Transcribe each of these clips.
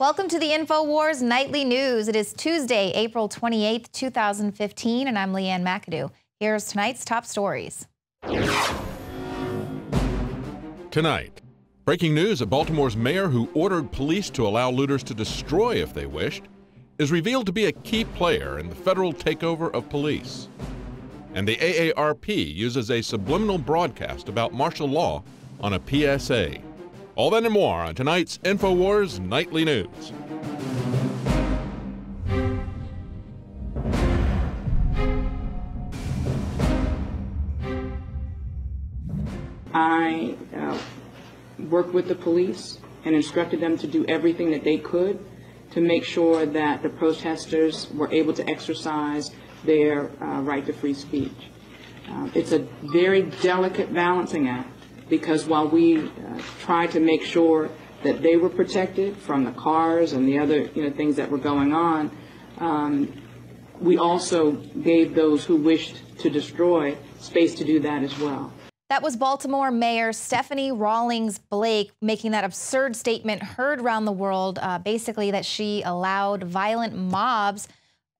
Welcome to the InfoWars Nightly News. It is Tuesday, April 28th, 2015, and I'm Leanne McAdoo. Here's tonight's top stories. Tonight, breaking news that Baltimore's mayor, who ordered police to allow looters to destroy if they wished, is revealed to be a key player in the federal takeover of police. And the AARP uses a subliminal broadcast about martial law on a PSA. All that and more on tonight's InfoWars Nightly News. I uh, worked with the police and instructed them to do everything that they could to make sure that the protesters were able to exercise their uh, right to free speech. Uh, it's a very delicate balancing act because while we uh, tried to make sure that they were protected from the cars and the other you know things that were going on, um, we also gave those who wished to destroy space to do that as well. That was Baltimore Mayor Stephanie Rawlings Blake making that absurd statement heard around the world, uh, basically that she allowed violent mobs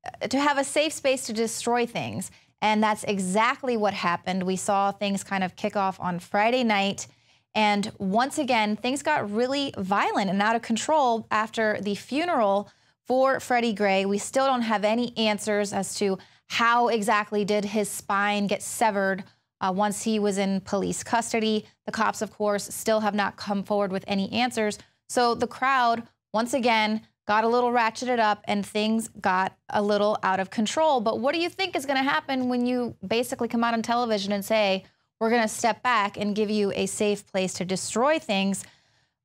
uh, to have a safe space to destroy things. And that's exactly what happened. We saw things kind of kick off on Friday night. And once again, things got really violent and out of control after the funeral for Freddie Gray. We still don't have any answers as to how exactly did his spine get severed uh, once he was in police custody. The cops, of course, still have not come forward with any answers. So the crowd, once again, got a little ratcheted up and things got a little out of control. But what do you think is going to happen when you basically come out on television and say, we're going to step back and give you a safe place to destroy things?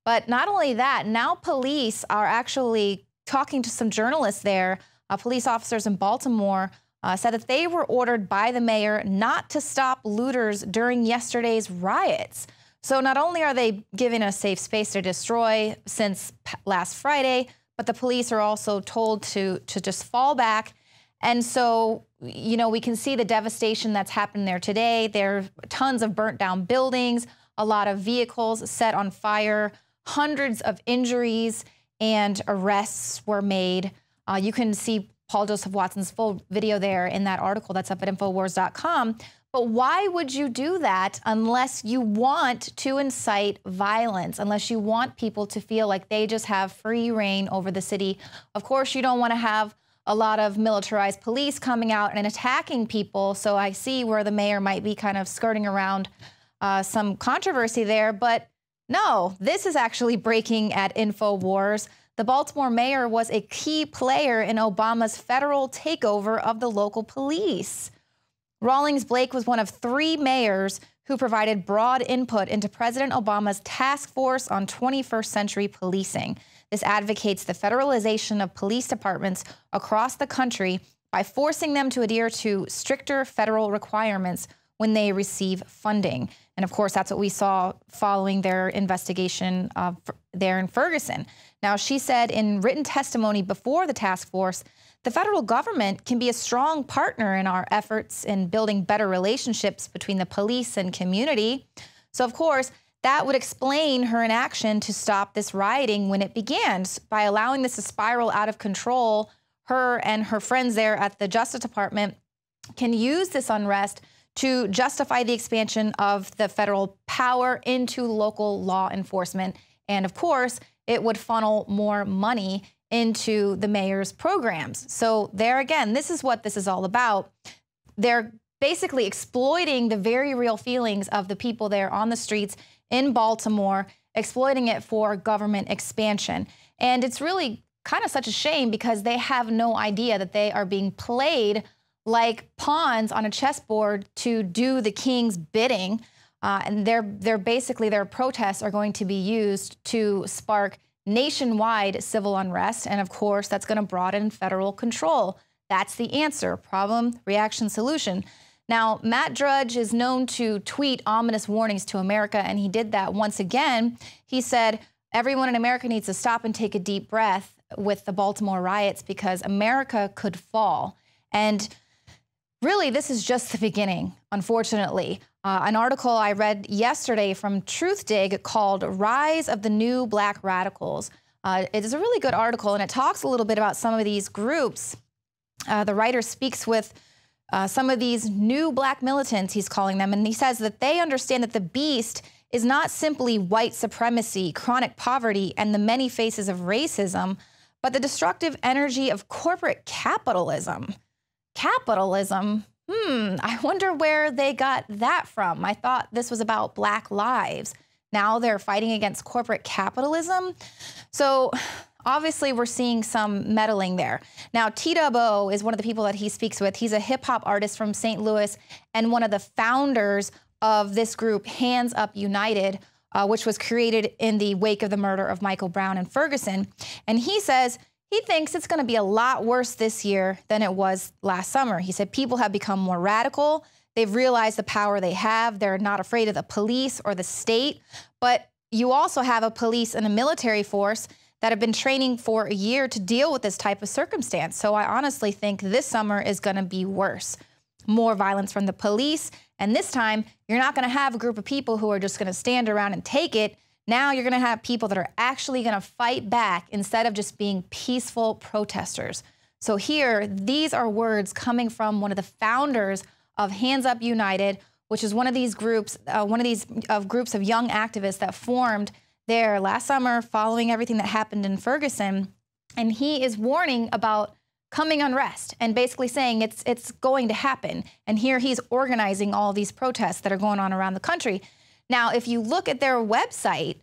But not only that, now police are actually talking to some journalists there. Uh, police officers in Baltimore uh, said that they were ordered by the mayor not to stop looters during yesterday's riots. So not only are they giving a safe space to destroy since last Friday, but the police are also told to to just fall back. And so, you know, we can see the devastation that's happened there today. There are tons of burnt down buildings, a lot of vehicles set on fire, hundreds of injuries and arrests were made. Uh, you can see Paul Joseph Watson's full video there in that article that's up at Infowars.com. But why would you do that unless you want to incite violence, unless you want people to feel like they just have free rein over the city? Of course, you don't want to have a lot of militarized police coming out and attacking people. So I see where the mayor might be kind of skirting around uh, some controversy there. But no, this is actually breaking at InfoWars. The Baltimore mayor was a key player in Obama's federal takeover of the local police. Rawlings Blake was one of three mayors who provided broad input into President Obama's task force on 21st century policing. This advocates the federalization of police departments across the country by forcing them to adhere to stricter federal requirements when they receive funding. And of course, that's what we saw following their investigation uh, there in Ferguson. Now, she said in written testimony before the task force the federal government can be a strong partner in our efforts in building better relationships between the police and community. So, of course, that would explain her inaction to stop this rioting when it began by allowing this to spiral out of control. Her and her friends there at the Justice Department can use this unrest to justify the expansion of the federal power into local law enforcement. And of course, it would funnel more money into the mayor's programs. So, there again, this is what this is all about. They're basically exploiting the very real feelings of the people there on the streets in Baltimore, exploiting it for government expansion. And it's really kind of such a shame because they have no idea that they are being played like pawns on a chessboard to do the king's bidding. Uh, and they're, they're basically, their protests are going to be used to spark nationwide civil unrest. And of course, that's going to broaden federal control. That's the answer problem, reaction, solution. Now, Matt Drudge is known to tweet ominous warnings to America, and he did that once again. He said, Everyone in America needs to stop and take a deep breath with the Baltimore riots because America could fall. And really, this is just the beginning, unfortunately. Uh, an article I read yesterday from Truthdig called Rise of the New Black Radicals Uh, it is a really good article, and it talks a little bit about some of these groups. Uh, the writer speaks with uh, some of these new black militants, he's calling them, and he says that they understand that the beast is not simply white supremacy, chronic poverty, and the many faces of racism, but the destructive energy of corporate capitalism. Capitalism? Hmm, I wonder where they got that from. I thought this was about black lives. Now they're fighting against corporate capitalism. So obviously we're seeing some meddling there. Now, Tef Poe is one of the people that he speaks with. He's a hip hop artist from St. Louis and one of the founders of this group, Hands Up United, uh, which was created in the wake of the murder of Michael Brown in Ferguson. And he says he thinks it's going to be a lot worse this year than it was last summer. He said people have become more radical. They've realized the power they have. They're not afraid of the police or the state. But you also have a police and a military force that have been training for a year to deal with this type of circumstance. So I honestly think this summer is going to be worse. More violence from the police. And this time, you're not going to have a group of people who are just going to stand around and take it. Now you're going to have people that are actually going to fight back instead of just being peaceful protesters. So here, these are words coming from one of the founders of Hands Up United, which is one of these groups, uh, one of these of groups of young activists that formed there last summer following everything that happened in Ferguson. And he is warning about coming unrest and basically saying it's it's going to happen. And here he's organizing all these protests that are going on around the country. Now, if you look at their website,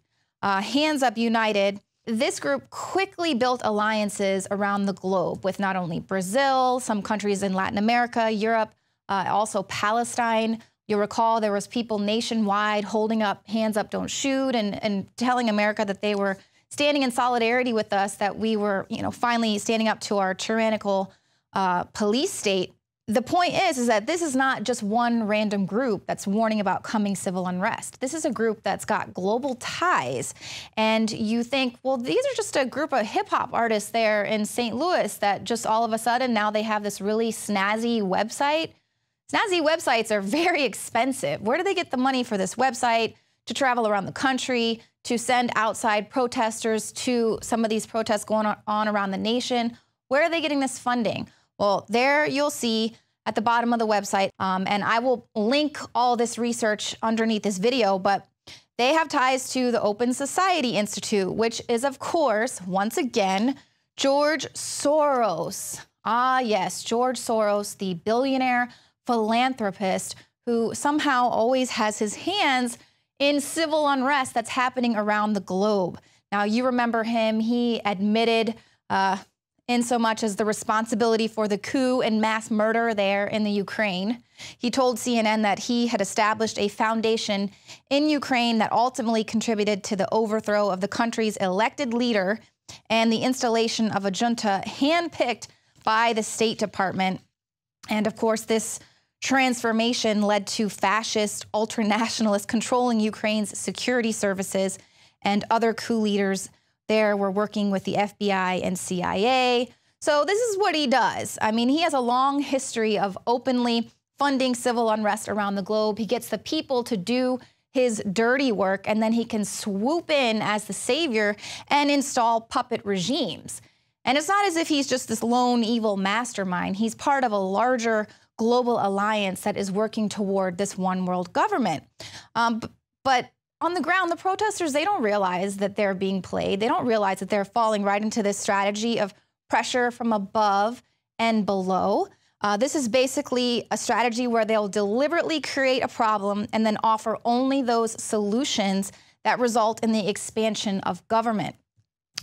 uh, Hands Up United, this group quickly built alliances around the globe with not only Brazil, some countries in Latin America, Europe, uh, also Palestine. You'll recall there was people nationwide holding up hands up, don't shoot, and, and telling America that they were standing in solidarity with us, that we were, you know, finally standing up to our tyrannical uh, police state. The point is, is that this is not just one random group that's warning about coming civil unrest. This is a group that's got global ties. And you think, well, these are just a group of hip hop artists there in St. Louis that just all of a sudden now they have this really snazzy website Snazzy websites are very expensive. Where do they get the money for this website to travel around the country, to send outside protesters to some of these protests going on around the nation? Where are they getting this funding? Well, there you'll see at the bottom of the website, um, and I will link all this research underneath this video, but they have ties to the Open Society Institute, which is, of course, once again, George Soros. Ah, yes, George Soros, the billionaire philanthropist who somehow always has his hands in civil unrest that's happening around the globe. Now, you remember him, he admitted uh, in so much as the responsibility for the coup and mass murder there in the Ukraine. He told CNN that he had established a foundation in Ukraine that ultimately contributed to the overthrow of the country's elected leader and the installation of a junta handpicked by the State Department. And of course, this transformation led to fascist ultranationalists controlling Ukraine's security services, and other coup leaders there were working with the FBI and CIA. So, this is what he does. I mean, he has a long history of openly funding civil unrest around the globe. He gets the people to do his dirty work, and then he can swoop in as the savior and install puppet regimes. And it's not as if he's just this lone evil mastermind. He's part of a larger global alliance that is working toward this one world government. Um, but on the ground, the protesters, they don't realize that they're being played. They don't realize that they're falling right into this strategy of pressure from above and below. Uh, this is basically a strategy where they'll deliberately create a problem and then offer only those solutions that result in the expansion of government.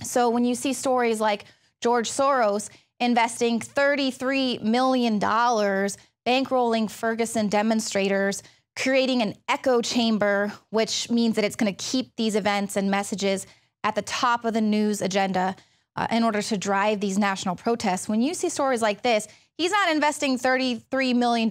So when you see stories like George Soros investing $33 million bankrolling Ferguson demonstrators, creating an echo chamber, which means that it's going to keep these events and messages at the top of the news agenda uh, in order to drive these national protests. When you see stories like this, he's not investing $33 million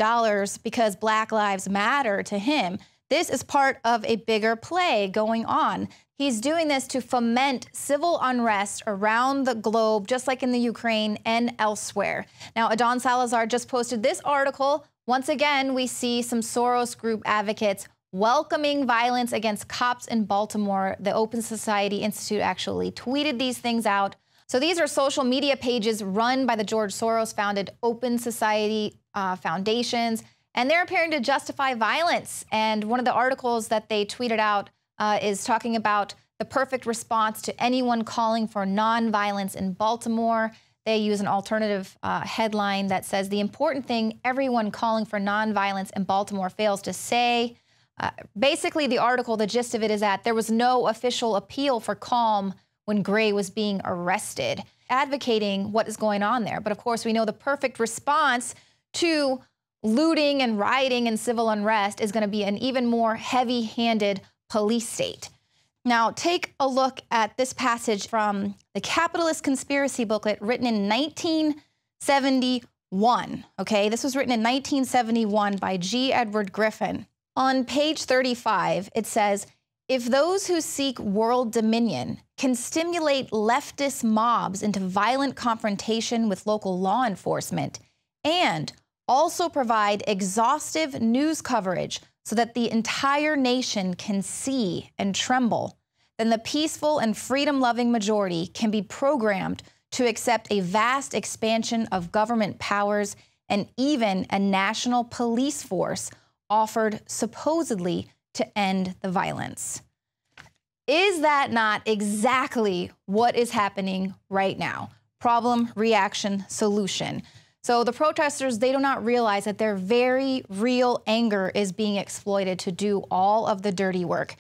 because Black Lives Matter to him. This is part of a bigger play going on. He's doing this to foment civil unrest around the globe, just like in the Ukraine and elsewhere. Now, Adan Salazar just posted this article. Once again, we see some Soros group advocates welcoming violence against cops in Baltimore. The Open Society Institute actually tweeted these things out. So these are social media pages run by the George Soros founded Open Society uh, Foundations, and they're appearing to justify violence. And one of the articles that they tweeted out uh, is talking about the perfect response to anyone calling for nonviolence in Baltimore. They use an alternative uh, headline that says the important thing everyone calling for nonviolence in Baltimore fails to say. Uh, basically, the article, the gist of it is that there was no official appeal for calm when Gray was being arrested, advocating what is going on there. But of course, we know the perfect response to looting and rioting and civil unrest is going to be an even more heavy handed police state. Now, take a look at this passage from the Capitalist Conspiracy booklet written in 1971. Okay, this was written in 1971 by G. Edward Griffin. On page 35, it says If those who seek world dominion can stimulate leftist mobs into violent confrontation with local law enforcement and also provide exhaustive news coverage so that the entire nation can see and tremble, then the peaceful and freedom loving majority can be programmed to accept a vast expansion of government powers and even a national police force offered supposedly to end the violence. Is that not exactly what is happening right now? Problem, reaction, solution. So the protesters, they do not realize that their very real anger is being exploited to do all of the dirty work.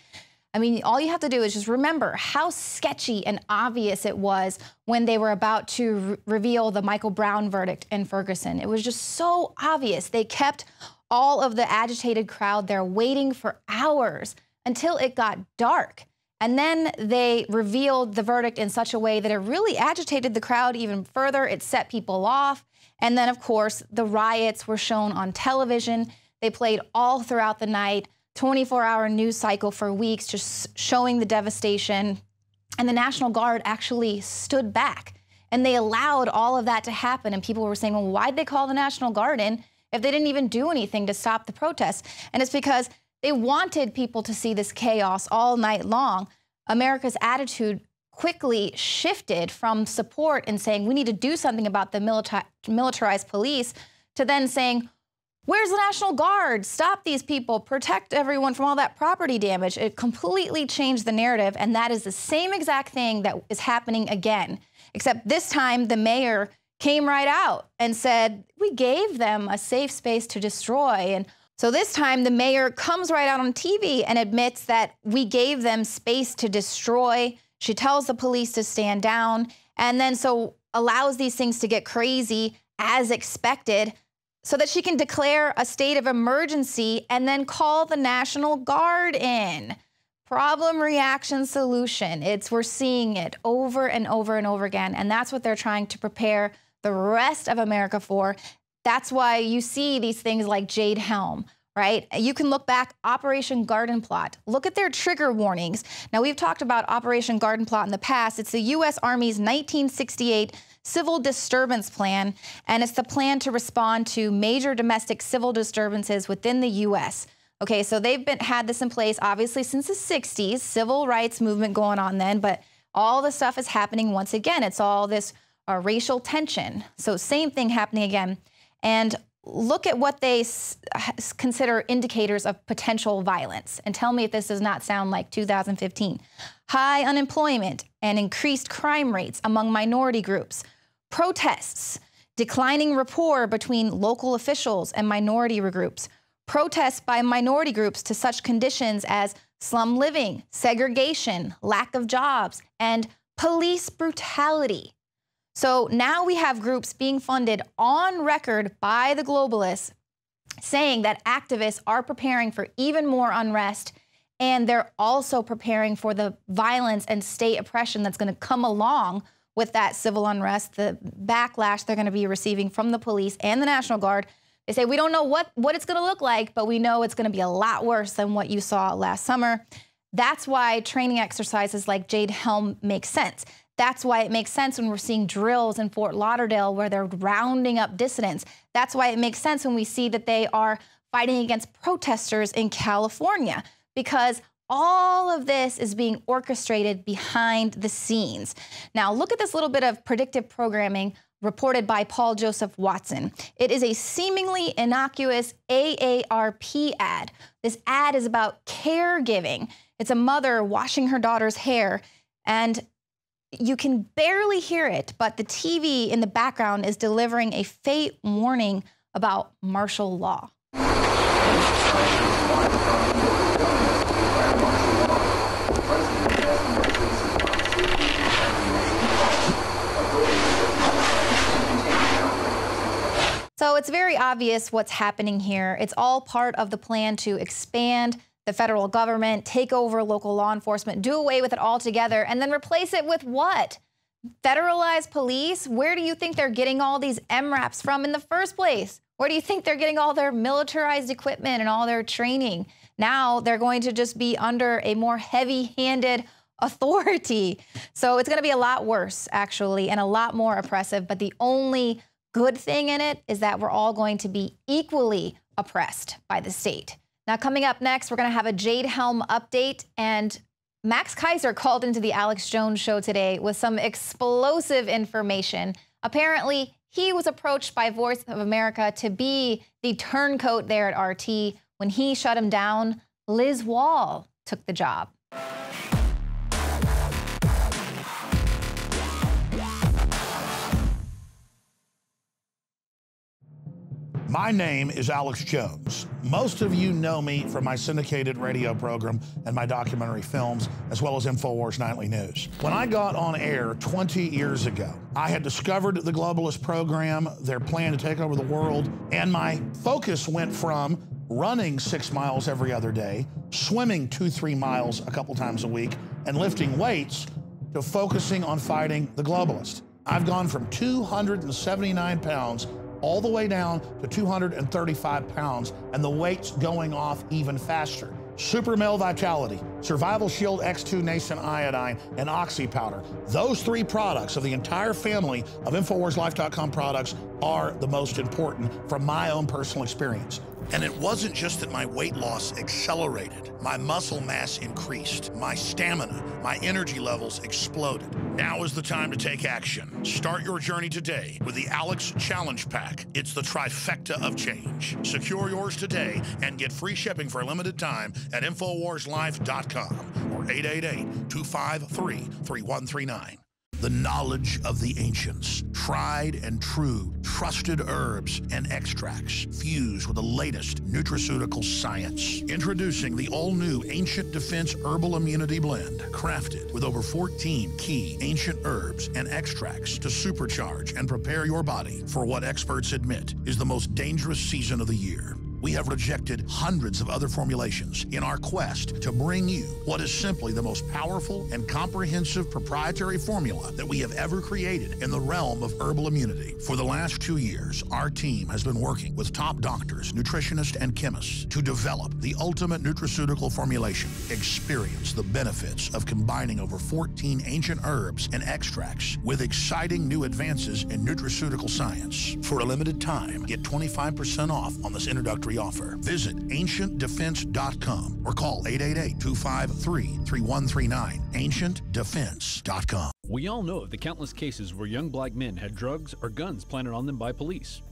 I mean, all you have to do is just remember how sketchy and obvious it was when they were about to re reveal the Michael Brown verdict in Ferguson. It was just so obvious. They kept all of the agitated crowd there waiting for hours until it got dark. And then they revealed the verdict in such a way that it really agitated the crowd even further. It set people off. And then, of course, the riots were shown on television. They played all throughout the night, 24 hour news cycle for weeks, just showing the devastation. And the National Guard actually stood back and they allowed all of that to happen. And people were saying, well, why'd they call the National Guard in if they didn't even do anything to stop the protests? And it's because they wanted people to see this chaos all night long. America's attitude quickly shifted from support and saying we need to do something about the militarized police to then saying, Where's the National Guard? Stop these people, protect everyone from all that property damage. It completely changed the narrative, and that is the same exact thing that is happening again. Except this time, the mayor came right out and said, We gave them a safe space to destroy. And so this time, the mayor comes right out on TV and admits that we gave them space to destroy. She tells the police to stand down and then so allows these things to get crazy as expected so that she can declare a state of emergency and then call the National Guard in. Problem, reaction, solution. It's we're seeing it over and over and over again. And that's what they're trying to prepare the rest of America for. That's why you see these things like Jade Helm, right? You can look back Operation Garden Plot. Look at their trigger warnings. Now, we've talked about Operation Garden Plot in the past. It's the U.S. Army's 1968 Civil Disturbance Plan, and it's the plan to respond to major domestic civil disturbances within the U.S. Okay, so they've been had this in place obviously since the 60s, civil rights movement going on then, but all the stuff is happening once again. It's all this uh, racial tension. So same thing happening again. And look at what they consider indicators of potential violence and tell me if this does not sound like 2015. High unemployment and increased crime rates among minority groups, protests, declining rapport between local officials and minority groups, protests by minority groups to such conditions as slum living, segregation, lack of jobs, and police brutality. So now we have groups being funded on record by the globalists saying that activists are preparing for even more unrest and they're also preparing for the violence and state oppression that's going to come along with that civil unrest, the backlash they're going to be receiving from the police and the National Guard. They say, we don't know what, what it's going to look like, but we know it's going to be a lot worse than what you saw last summer. That's why training exercises like Jade Helm make sense. That's why it makes sense when we're seeing drills in Fort Lauderdale where they're rounding up dissidents. That's why it makes sense when we see that they are fighting against protesters in California because all of this is being orchestrated behind the scenes. Now, look at this little bit of predictive programming reported by Paul Joseph Watson. It is a seemingly innocuous AARP ad. This ad is about caregiving. It's a mother washing her daughter's hair, and you can barely hear it, but the TV in the background is delivering a fate warning about martial law. So it's very obvious what's happening here. It's all part of the plan to expand the federal government, take over local law enforcement, do away with it altogether, and then replace it with what? Federalized police? Where do you think they're getting all these MRAPs from in the first place? Where do you think they're getting all their militarized equipment and all their training? Now they're going to just be under a more heavy handed authority. So it's going to be a lot worse, actually, and a lot more oppressive. But the only good thing in it is that we're all going to be equally oppressed by the state. Now, coming up next, we're going to have a Jade Helm update. And Max Keiser called into the Alex Jones show today with some explosive information. Apparently, he was approached by Voice of America to be the turncoat there at RT. When he shut him down, Liz Wahl took the job. My name is Alex Jones. Most of you know me from my syndicated radio program and my documentary films, as well as InfoWars Nightly News. When I got on air 20 years ago, I had discovered the globalist program, their plan to take over the world, and my focus went from running six miles every other day, swimming two, three miles a couple times a week, and lifting weights to focusing on fighting the globalist. I've gone from 279 pounds all the way down to 235 pounds, and the weight's going off even faster. Super Male Vitality, Survival Shield X2 Nascent Iodine, and Oxy Powder. Those three products of the entire family of InfoWarsLife.com products are the most important from my own personal experience. And it wasn't just that my weight loss accelerated, my muscle mass increased, my stamina, my energy levels exploded. Now is the time to take action. Start your journey today with the Alex Challenge Pack. It's the trifecta of change. Secure yours today and get free shipping for a limited time at InfoWarsLife.com or 888 253 3139 the knowledge of the ancients, tried and true, trusted herbs and extracts fused with the latest nutraceutical science. Introducing the all-new Ancient Defense Herbal Immunity Blend, crafted with over 14 key ancient herbs and extracts to supercharge and prepare your body for what experts admit is the most dangerous season of the year. We have rejected hundreds of other formulations in our quest to bring you what is simply the most powerful and comprehensive proprietary formula that we have ever created in the realm of herbal immunity. For the last two years, our team has been working with top doctors, nutritionists, and chemists to develop the ultimate nutraceutical formulation. Experience the benefits of combining over 14 ancient herbs and extracts with exciting new advances in nutraceutical science. For a limited time, get 25% off on this introductory offer. Visit ancientdefense.com or call 888-253-3139. ancientdefense.com. We all know of the countless cases where young black men had drugs or guns planted on them by police.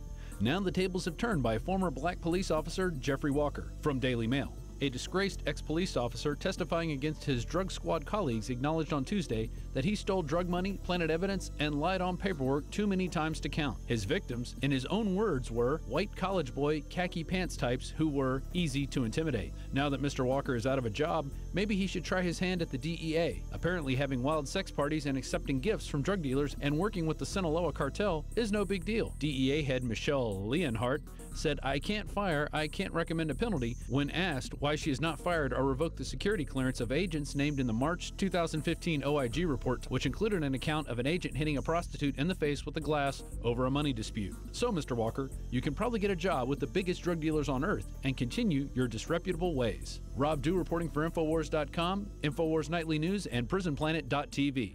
Now the tables have turned by former black police officer Jeffrey Walker from Daily Mail. A disgraced ex police officer testifying against his drug squad colleagues acknowledged on Tuesday that he stole drug money, planted evidence, and lied on paperwork too many times to count. His victims, in his own words, were white college boy, khaki pants types who were easy to intimidate. Now that Mr. Walker is out of a job, maybe he should try his hand at the DEA. Apparently, having wild sex parties and accepting gifts from drug dealers and working with the Sinaloa cartel is no big deal. DEA head Michele Leonhart said, I can't fire, I can't recommend a penalty, when asked why she has not fired or revoked the security clearance of agents named in the March 2015 OIG report, which included an account of an agent hitting a prostitute in the face with a glass over a money dispute. So, Mr. Walker, you can probably get a job with the biggest drug dealers on earth and continue your disreputable ways. Rob Dew reporting for InfoWars.com, InfoWars Nightly News, and PrisonPlanet.tv.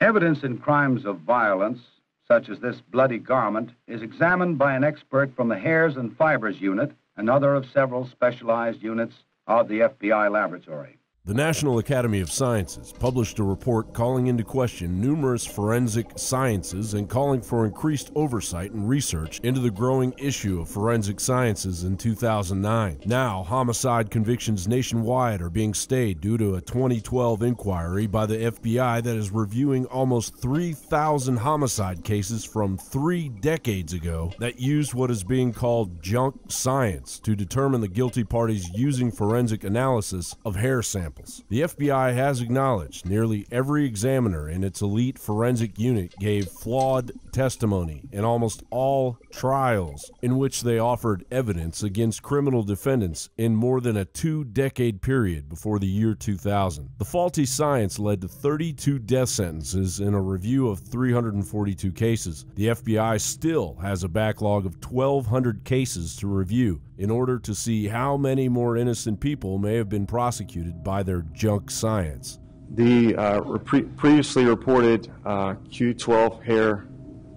Evidence in crimes of violence, such as this bloody garment, is examined by an expert from the Hairs and Fibers Unit another of several specialized units of the FBI laboratory. The National Academy of Sciences published a report calling into question numerous forensic sciences and calling for increased oversight and research into the growing issue of forensic sciences in 2009. Now, homicide convictions nationwide are being stayed due to a 2012 inquiry by the FBI that is reviewing almost 3,000 homicide cases from three decades ago that used what is being called junk science to determine the guilty parties using forensic analysis of hair samples samples. The FBI has acknowledged nearly every examiner in its elite forensic unit gave flawed testimony in almost all trials in which they offered evidence against criminal defendants in more than a two decade period before the year 2000. The faulty science led to 32 death sentences in a review of 342 cases. The FBI still has a backlog of 1,200 cases to review in order to see how many more innocent people may have been prosecuted by their junk science. The uh, pre- previously reported uh, Q12 hair,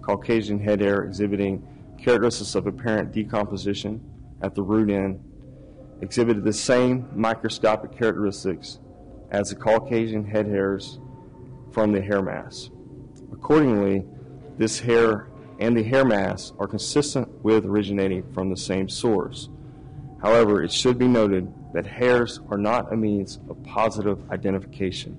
Caucasian head hair exhibiting characteristics of apparent decomposition at the root end exhibited the same microscopic characteristics as the Caucasian head hairs from the hair mass. Accordingly, this hair and the hair mass are consistent with originating from the same source. However, it should be noted that hairs are not a means of positive identification.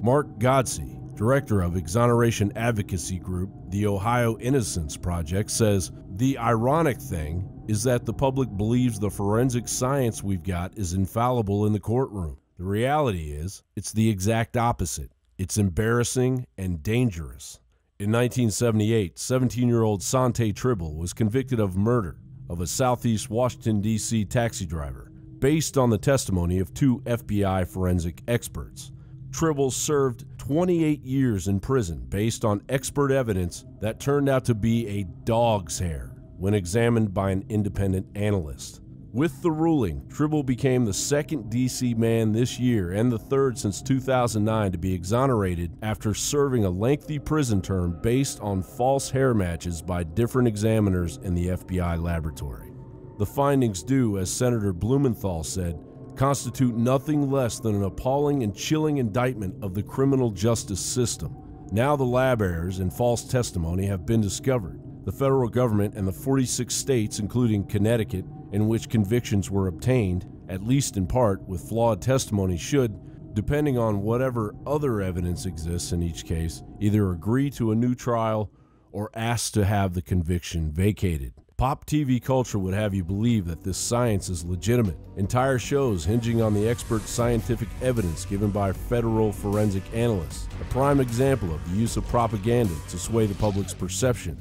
Mark Godsey, director of exoneration advocacy group, the Ohio Innocence Project, says the ironic thing is that the public believes the forensic science we've got is infallible in the courtroom. The reality is, it's the exact opposite. It's embarrassing and dangerous. In 1978, 17 year old Santae Tribble was convicted of murder of a Southeast Washington, D.C. taxi driver based on the testimony of two FBI forensic experts. Tribble served 28 years in prison based on expert evidence that turned out to be a dog's hair when examined by an independent analyst. With the ruling, Tribble became the second D.C. man this year and the third since 2009 to be exonerated after serving a lengthy prison term based on false hair matches by different examiners in the FBI laboratory. The findings do, as Senator Blumenthal said, constitute nothing less than an appalling and chilling indictment of the criminal justice system. Now the lab errors and false testimony have been discovered. The federal government and the 46 states, including Connecticut, in which convictions were obtained, at least in part with flawed testimony, should, depending on whatever other evidence exists in each case, either agree to a new trial or ask to have the conviction vacated. Pop TV culture would have you believe that this science is legitimate. Entire shows hinging on the expert scientific evidence given by federal forensic analysts. A prime example of the use of propaganda to sway the public's perception.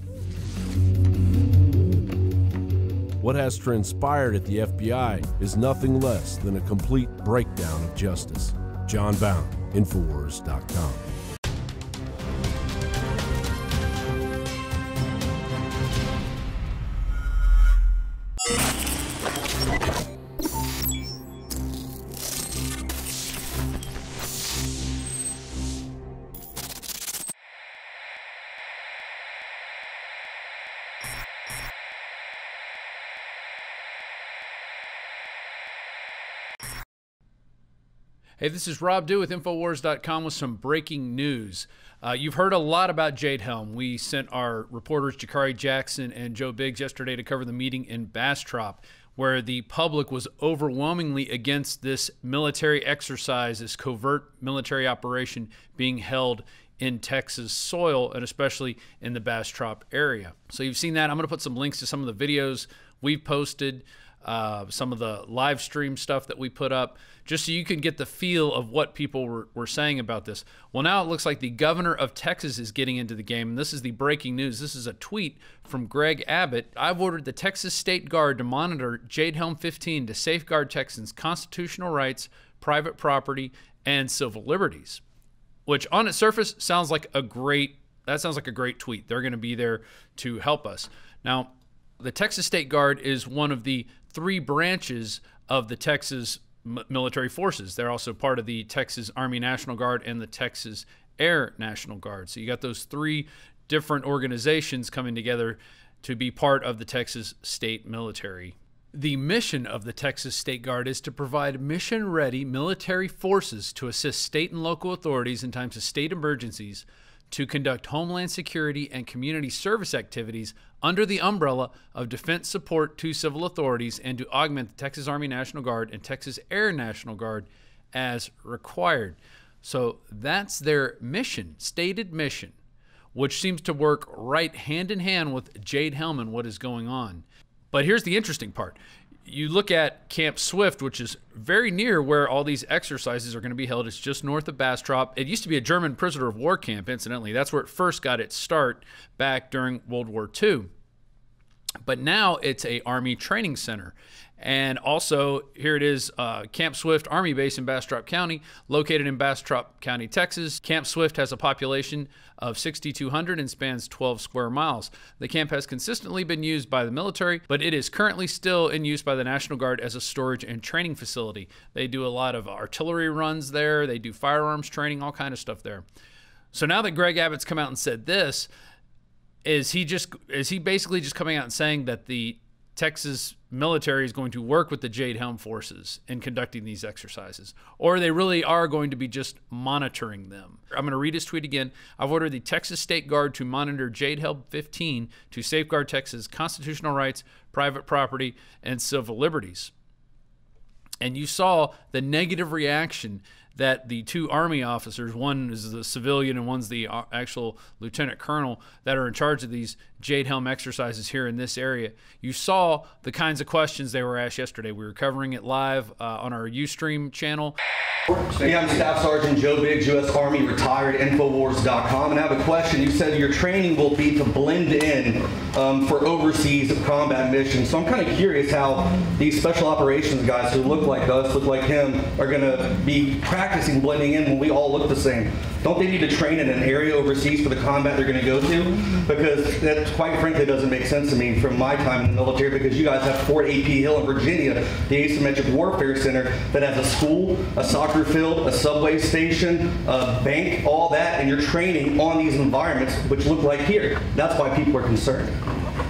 What has transpired at the FBI is nothing less than a complete breakdown of justice. John Bowne, Infowars.com. Hey, this is Rob Dew with Infowars.com with some breaking news. Uh, you've heard a lot about Jade Helm. We sent our reporters Jakari Jackson and Joe Biggs yesterday to cover the meeting in Bastrop, where the public was overwhelmingly against this military exercise, this covert military operation being held in Texas soil and especially in the Bastrop area. So you've seen that. I'm going to put some links to some of the videos we've posted uh, some of the live stream stuff that we put up, just so you can get the feel of what people were, were saying about this. Well, now it looks like the governor of Texas is getting into the game, and this is the breaking news. This is a tweet from Greg Abbott. I've ordered the Texas State Guard to monitor Jade Helm 15 to safeguard Texans' constitutional rights, private property, and civil liberties. Which, on its surface, sounds like a great that sounds like a great tweet. They're going to be there to help us. Now, the Texas State Guard is one of the three branches of the Texas military forces. They're also part of the Texas Army National Guard and the Texas Air National Guard. So you got those three different organizations coming together to be part of the Texas State Military. The mission of the Texas State Guard is to provide mission ready military forces to assist state and local authorities in times of state emergencies to conduct homeland security and community service activities under the umbrella of defense support to civil authorities and to augment the Texas Army National Guard and Texas Air National Guard as required. So that's their mission, stated mission, which seems to work right hand in hand with Jade Helm and what is going on. But here's the interesting part. You look at Camp Swift, which is very near where all these exercises are going to be held. It's just north of Bastrop. It used to be a German prisoner of war camp, incidentally. That's where it first got its start back during World War II. But now it's a Army training center. And also, here it is uh, Camp Swift Army Base in Bastrop County, located in Bastrop County, Texas. Camp Swift has a population of 6,200 and spans 12 square miles. The camp has consistently been used by the military, but it is currently still in use by the National Guard as a storage and training facility. They do a lot of artillery runs there, they do firearms training, all kind of stuff there. So now that Greg Abbott's come out and said this, is he just is he basically just coming out and saying that the Texas military is going to work with the Jade Helm forces in conducting these exercises, or they really are going to be just monitoring them. I'm going to read his tweet again. I've ordered the Texas State Guard to monitor Jade Helm 15 to safeguard Texas constitutional rights, private property, and civil liberties. And you saw the negative reaction that the two Army officers, one is the civilian and one's the uh, actual lieutenant colonel, that are in charge of these Jade Helm exercises here in this area. You saw the kinds of questions they were asked yesterday. We were covering it live uh, on our Ustream channel. Hey, I'm Staff Sergeant Joe Biggs, U.S. Army, retired, Infowars.com, and I have a question. You said your training will be to blend in um, for overseas combat missions. So I'm kind of curious how these special operations guys who look like us, look like him, are going to be practicing blending in when we all look the same. Don't they need to train in an area overseas for the combat they're going to go to? Because that, quite frankly, doesn't make sense to me from my time in the military because you guys have Fort A.P. Hill in Virginia, the Asymmetric Warfare Center, that has a school, a soccer field, a subway station, a bank, all that, and you're training on these environments which look like here. That's why people are concerned.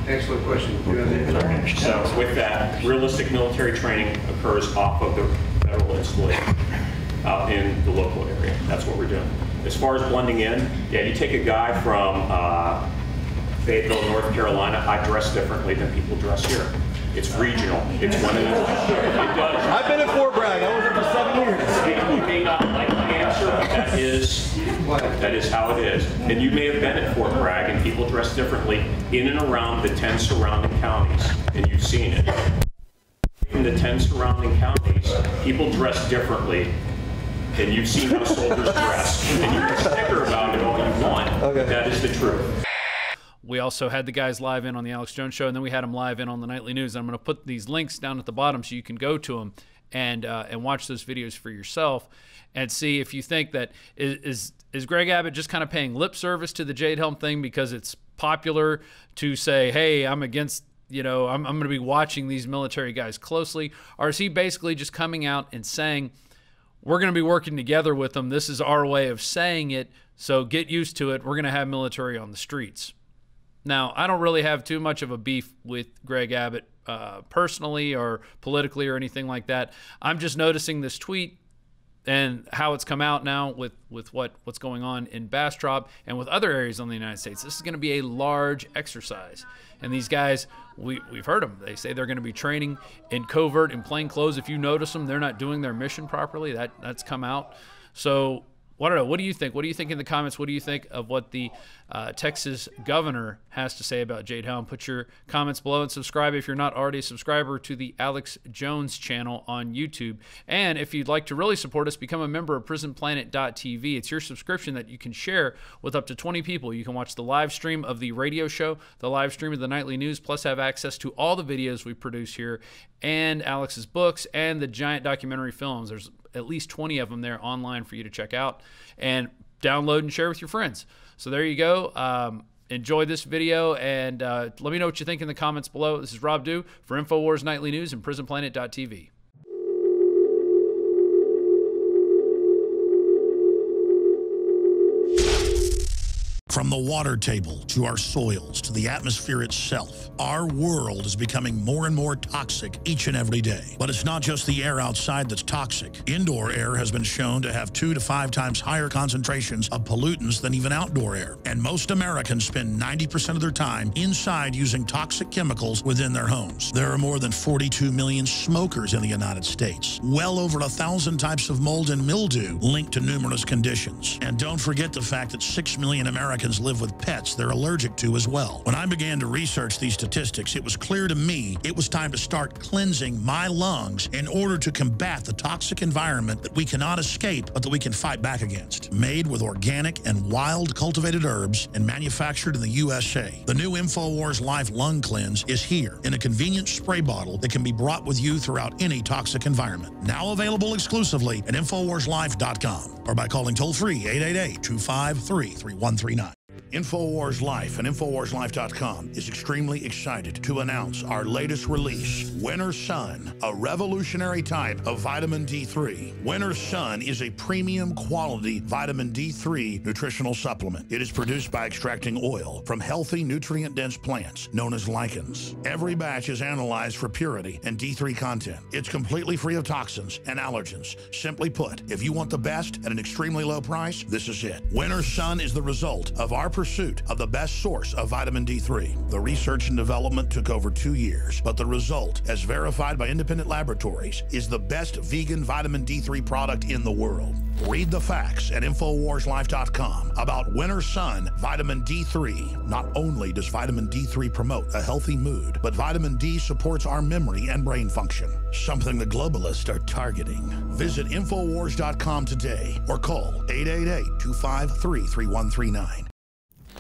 Excellent question. Do you have? So with that, realistic military training occurs off of the federal installation out in the local area. That's what we're doing. As far as blending in, yeah, you take a guy from uh, Fayetteville, North Carolina, I dress differently than people dress here. It's regional. It's one of the, it does. I've been at Fort Bragg. I was there for seven years. You may not like the answer, but that is, that is how it is. And you may have been at Fort Bragg and people dress differently in and around the 10 surrounding counties, and you've seen it. In the 10 surrounding counties, people dress differently, and you've seen how soldiers dress. And you can snicker about it all you want, but that is the truth. We also had the guys live in on the Alex Jones show, and then we had them live in on the nightly news. And I'm going to put these links down at the bottom so you can go to them and uh, and watch those videos for yourself and see if you think that is, is Greg Abbott just kind of paying lip service to the Jade Helm thing because it's popular to say, hey, I'm against you know, I'm, I'm going to be watching these military guys closely? Or is he basically just coming out and saying, we're going to be working together with them? This is our way of saying it. So get used to it. We're going to have military on the streets. Now, I don't really have too much of a beef with Greg Abbott uh, personally or politically or anything like that. I'm just noticing this tweet and how it's come out now with, with what, what's going on in Bastrop and with other areas in the United States. This is going to be a large exercise. And these guys, we, we've heard them. They say they're going to be training in covert, in plain clothes. If you notice them, they're not doing their mission properly. That, that's come out. So I don't know. What do you think? What do you think in the comments? What do you think of what the uh, Texas governor has to say about Jade Helm? Put your comments below and subscribe if you're not already a subscriber to the Alex Jones channel on YouTube. And if you'd like to really support us, become a member of PrisonPlanet.tv. It's your subscription that you can share with up to 20 people. You can watch the live stream of the radio show, the live stream of the nightly news, plus have access to all the videos we produce here and Alex's books and the giant documentary films. There's at least 20 of them there online for you to check out and download and share with your friends. So there you go. Um, enjoy this video and uh, let me know what you think in the comments below. This is Rob Dew for InfoWars Nightly News and PrisonPlanet.tv. From the water table to our soils to the atmosphere itself, our world is becoming more and more toxic each and every day. But it's not just the air outside that's toxic. Indoor air has been shown to have two to five times higher concentrations of pollutants than even outdoor air. And most Americans spend 90% of their time inside using toxic chemicals within their homes. There are more than 42 million smokers in the United States. Well over a thousand types of mold and mildew linked to numerous conditions. And don't forget the fact that 6 million Americans live with pets they're allergic to as well. When I began to research these statistics, it was clear to me it was time to start cleansing my lungs in order to combat the toxic environment that we cannot escape but that we can fight back against. Made with organic and wild cultivated herbs and manufactured in the USA, the new InfoWars Life Lung Cleanse is here in a convenient spray bottle that can be brought with you throughout any toxic environment. Now available exclusively at InfoWarsLife.com or by calling toll free 888 253 3139. InfoWars Life and InfoWarsLife.com is extremely excited to announce our latest release, Winter Sun, a revolutionary type of vitamin D3. Winter Sun is a premium quality vitamin D3 nutritional supplement. It is produced by extracting oil from healthy, nutrient dense plants known as lichens. Every batch is analyzed for purity and D3 content. It's completely free of toxins and allergens. Simply put, if you want the best at an extremely low price, this is it. Winter Sun is the result of our pursuit of the best source of vitamin D3. The research and development took over two years, but the result, as verified by independent laboratories, is the best vegan vitamin D3 product in the world. Read the facts at InfoWarsLife.com about Winter Sun Vitamin D3. Not only does vitamin D3 promote a healthy mood, but vitamin D supports our memory and brain function, something the globalists are targeting. Visit InfoWars.com today or call 888 253 3139.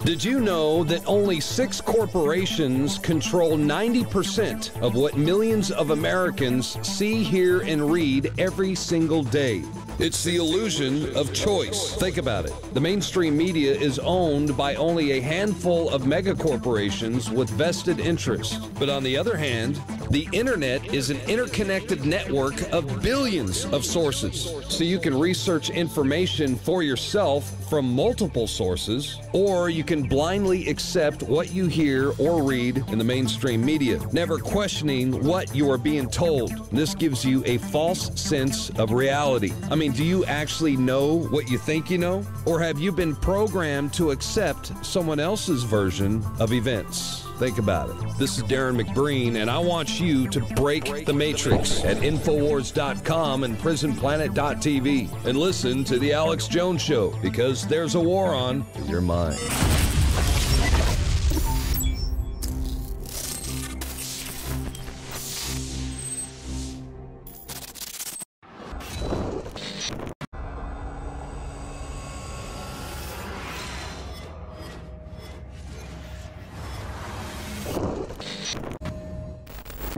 Did you know that only six corporations control 90% of what millions of Americans see, hear, and read every single day? It's the illusion of choice. Think about it. The mainstream media is owned by only a handful of megacorporations with vested interests. But on the other hand, the internet is an interconnected network of billions of sources. So you can research information for yourself from multiple sources, or you can blindly accept what you hear or read in the mainstream media, never questioning what you are being told. This gives you a false sense of reality. I mean, do you actually know what you think you know? Or have you been programmed to accept someone else's version of events? Think about it. This is Darrin McBreen, and I want you to break the matrix at Infowars.com and PrisonPlanet.tv and listen to The Alex Jones Show because there's a war on your mind.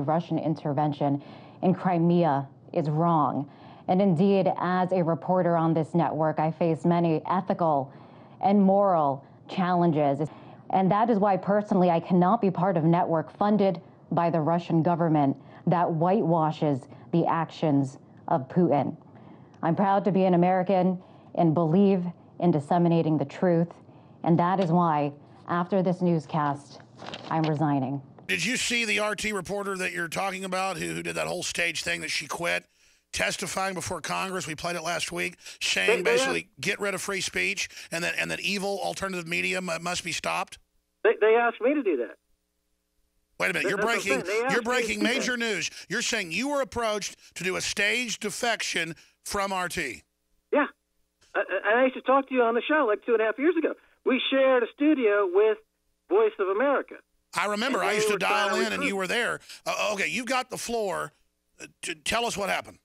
Russian intervention in Crimea is wrong. And indeed, as a reporter on this network, I face many ethical and moral challenges. And that is why personally I cannot be part of a network funded by the Russian government that whitewashes the actions of Putin. I'm proud to be an American and believe in disseminating the truth. And that is why, after this newscast, I'm resigning. Did you see the RT reporter that you're talking about who, who did that whole stage thing that she quit? Testifying before Congress, we played it last week, saying They- they basically get rid of free speech and that and that evil alternative media must be stopped. They, they asked me to do that. Wait a minute, you're breaking asked you're breaking do that. major news. You're saying you were approached to do a staged defection from RT. Yeah. I, I I used to talk to you on the show like two and a half years ago. We shared a studio with Voice of America. I remember I used to dial to in and you were there. Uh, okay, you've got the floor. Uh, to tell us what happened.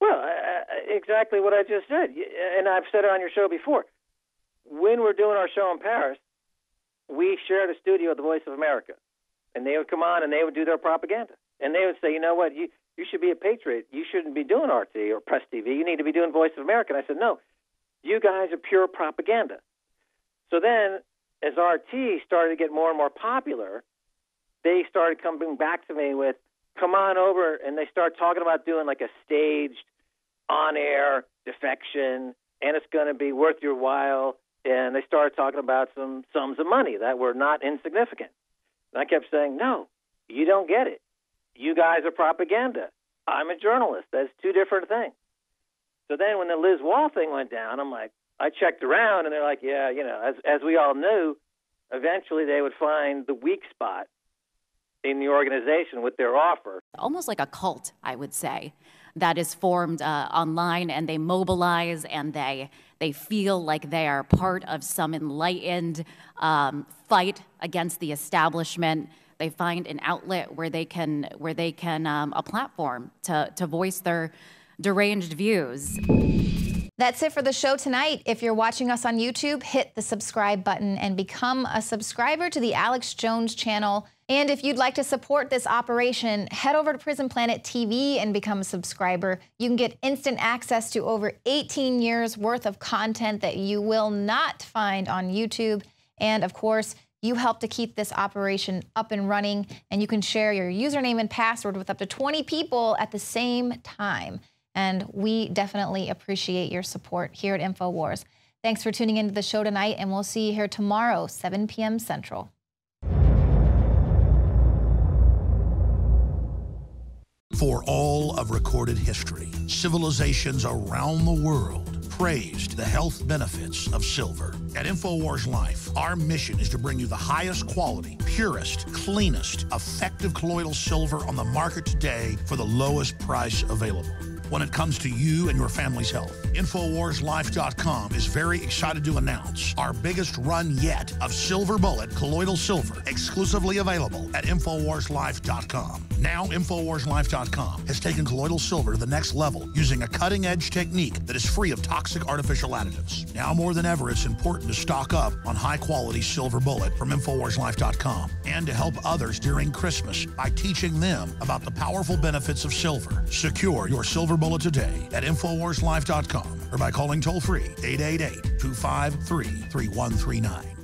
Well, I- exactly what I just said, and I've said it on your show before. When we're doing our show in Paris, we shared a studio with the Voice of America, and they would come on and they would do their propaganda, and they would say, you know what, you you should be a patriot. You shouldn't be doing RT or Press TV. You need to be doing Voice of America. And I said, no, you guys are pure propaganda. So then, as RT started to get more and more popular, they started coming back to me with, come on over, and they start talking about doing like a staged on air defection, and it's going to be worth your while, and they started talking about some sums of money that were not insignificant. And I kept saying, no, you don't get it. You guys are propaganda. I'm a journalist. That's two different things. So then when the Liz Wahl thing went down, I'm like, I checked around and they're like, yeah, you know, as, as we all knew, eventually they would find the weak spot in the organization with their offer. Almost like a cult, I would say, that is formed uh, online and they mobilize and they they feel like they are part of some enlightened um, fight against the establishment. They find an outlet where they can where they can um, a platform to to voice their deranged views. That's it for the show tonight. If you're watching us on YouTube, hit the subscribe button and become a subscriber to the Alex Jones channel. And if you'd like to support this operation, head over to Prison Planet TV and become a subscriber. You can get instant access to over 18 years worth of content that you will not find on YouTube. And of course, you help to keep this operation up and running, and you can share your username and password with up to 20 people at the same time. And we definitely appreciate your support here at InfoWars. Thanks for tuning into the show tonight, and we'll see you here tomorrow, 7 p.m. Central. For all of recorded history, civilizations around the world praised the health benefits of silver. At InfoWars Life, our mission is to bring you the highest quality, purest, cleanest, effective colloidal silver on the market today for the lowest price available when it comes to you and your family's health. InfoWarsLife.com is very excited to announce our biggest run yet of Silver Bullet colloidal silver exclusively available at InfoWarsLife.com. Now, InfoWarsLife.com has taken colloidal silver to the next level using a cutting edge technique that is free of toxic artificial additives. Now more than ever, it's important to stock up on high quality silver bullet from InfoWarsLife.com and to help others during Christmas by teaching them about the powerful benefits of silver. Secure your silver bullet today at InfoWarsLife.com or by calling toll free 888 253 3139.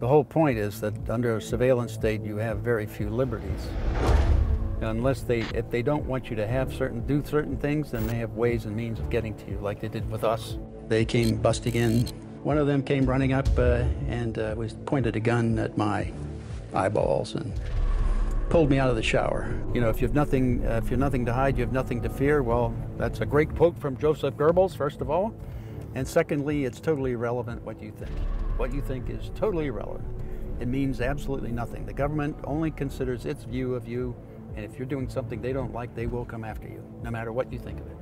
The whole point is that under a surveillance state, you have very few liberties. Unless they, if they don't want you to have certain, do certain things, then they have ways and means of getting to you, like they did with us. They came busting in. One of them came running up uh, and uh, was pointed a gun at my eyeballs and pulled me out of the shower. You know, if you have nothing, uh, if you have nothing to hide, you have nothing to fear. Well, that's a great quote from Joseph Goebbels, first of all, and secondly, it's totally irrelevant what you think. What you think is totally irrelevant. It means absolutely nothing. The government only considers its view of you, and if you're doing something they don't like, they will come after you, no matter what you think of it.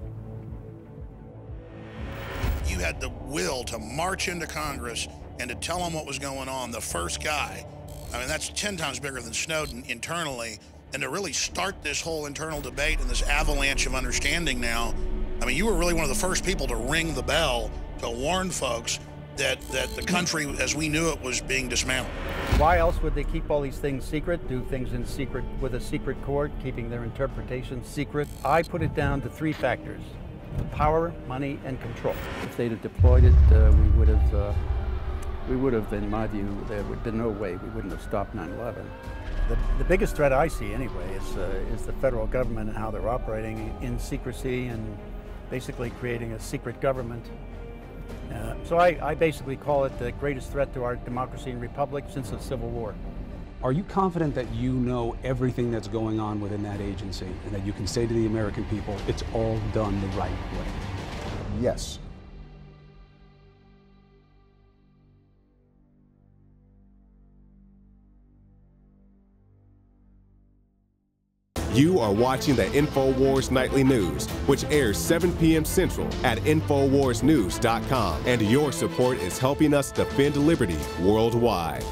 You had the will to march into Congress and to tell them what was going on, the first guy. I mean, that's 10 times bigger than Snowden internally. And to really start this whole internal debate and this avalanche of understanding now, I mean, you were really one of the first people to ring the bell to warn folks that, that the country as we knew it was being dismantled. Why else would they keep all these things secret, do things in secret with a secret court, keeping their interpretation secret? I put it down to three factors power, money, and control. If they'd have deployed it, uh, we would have, uh, we would have, in my view, there would be no way we wouldn't have stopped 9/11. The, the biggest threat I see, anyway, is uh, is the federal government and how they're operating in secrecy and basically creating a secret government uh, so I, I, basically call it the greatest threat to our democracy and republic since the Civil War. Are you confident that you know everything that's going on within that agency and that you can say to the American people, it's all done the right way? Yes. You are watching the InfoWars Nightly News, which airs 7 p.m. Central at InfoWarsNews.com. And your support is helping us defend liberty worldwide.